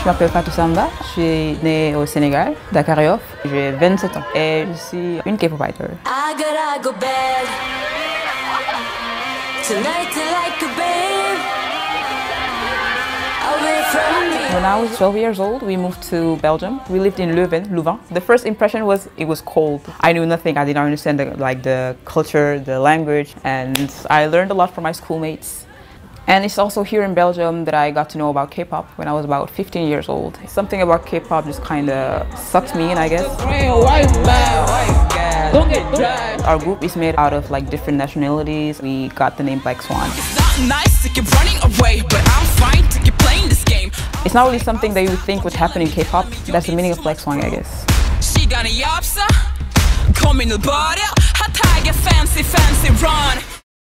Je m'appelle Fatou Samba, je suis née au Sénégal, J'ai 27 ans et je suis une K-pop idol. Go like a babe away from me. When I was 12 years old, we moved to Belgium. We lived in Leuven, Louvain. The first impression was it was cold. I knew nothing. I didn't understand the, like the culture, the language, and I learned a lot from my schoolmates. And it's also here in Belgium that I got to know about K-pop when I was about 15 years old. Something about K-pop just kind of sucked me in, I guess. Our group is made out of like different nationalities. We got the name Black Swan. It's not really something that you would think would happen in K-pop. That's the meaning of Black Swan, I guess. She the tiger fancy, fancy run.